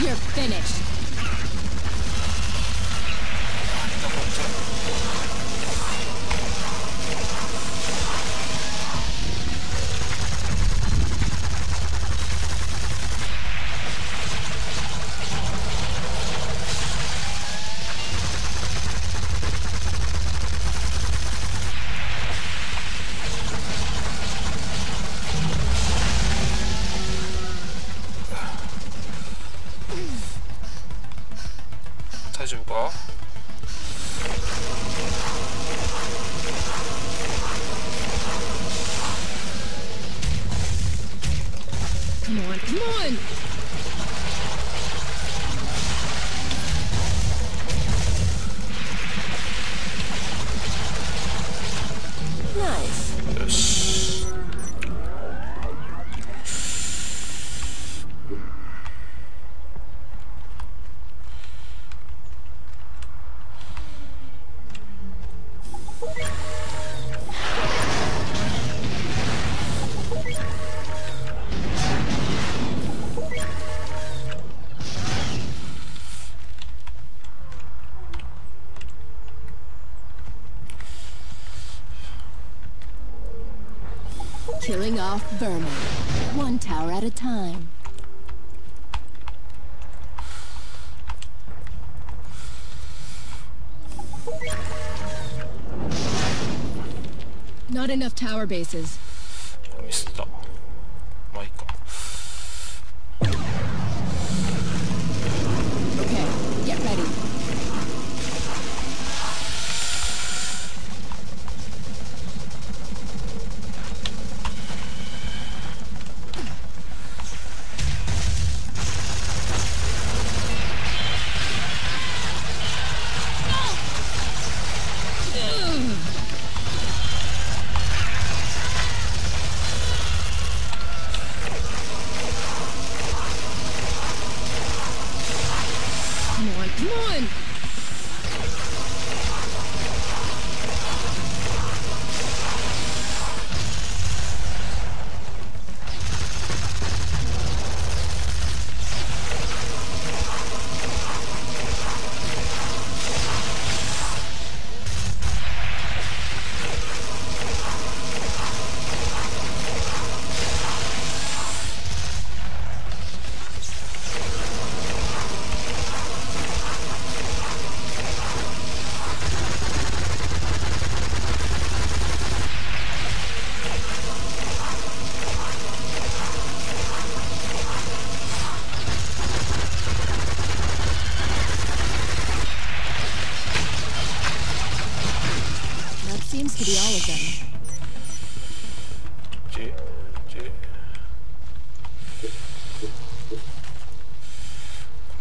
You're finished. all. Killing off vermin. One tower at a time. Not enough tower bases.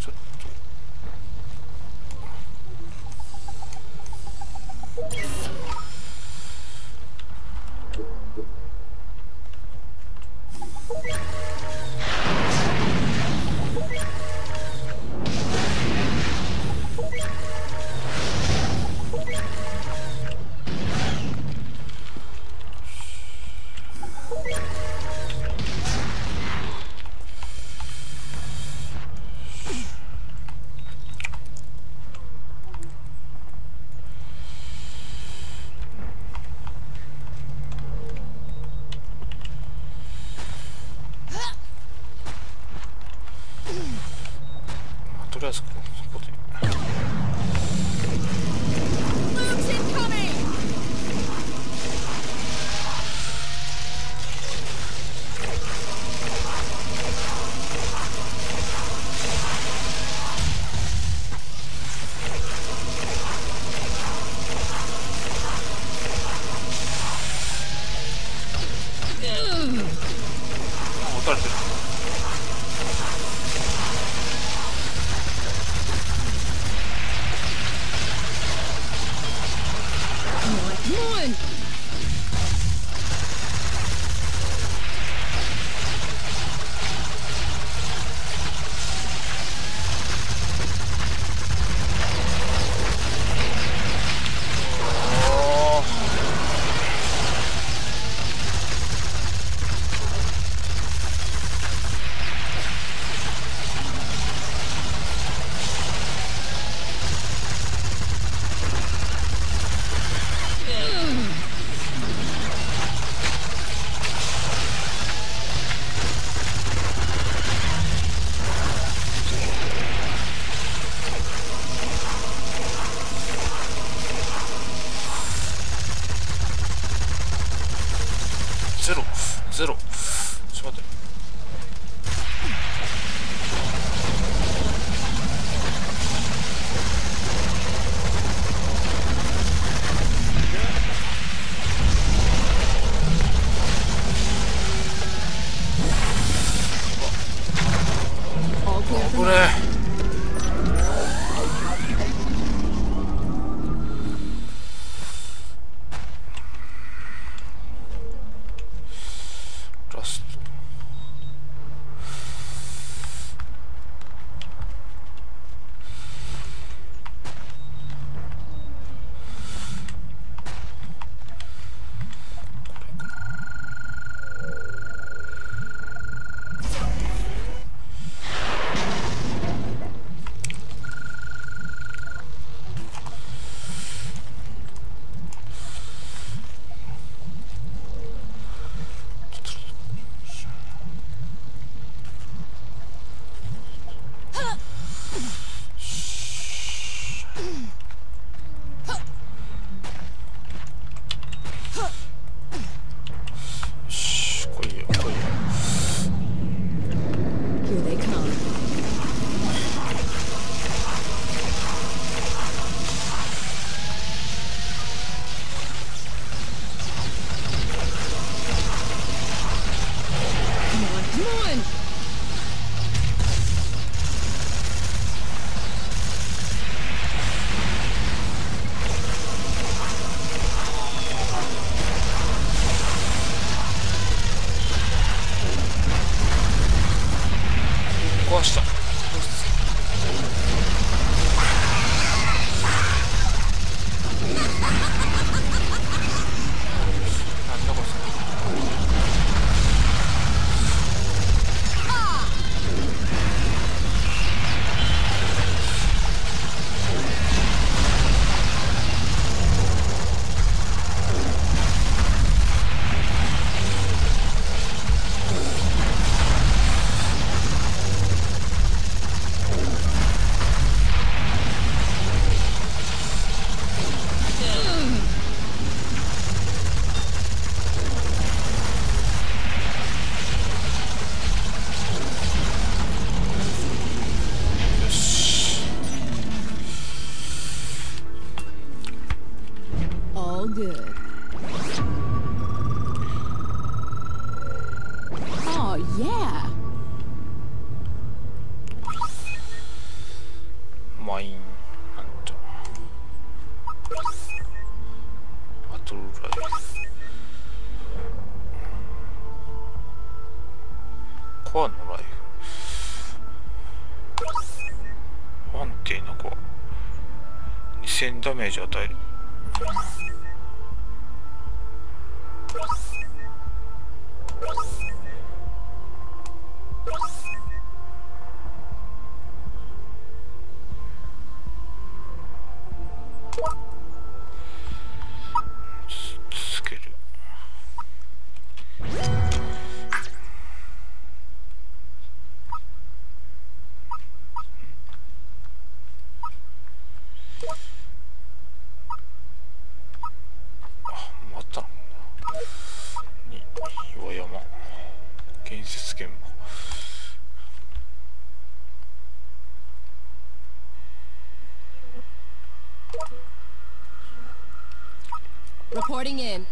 to, to コアのライフ。安定のコア。2000ダメージ与える。Reporting in.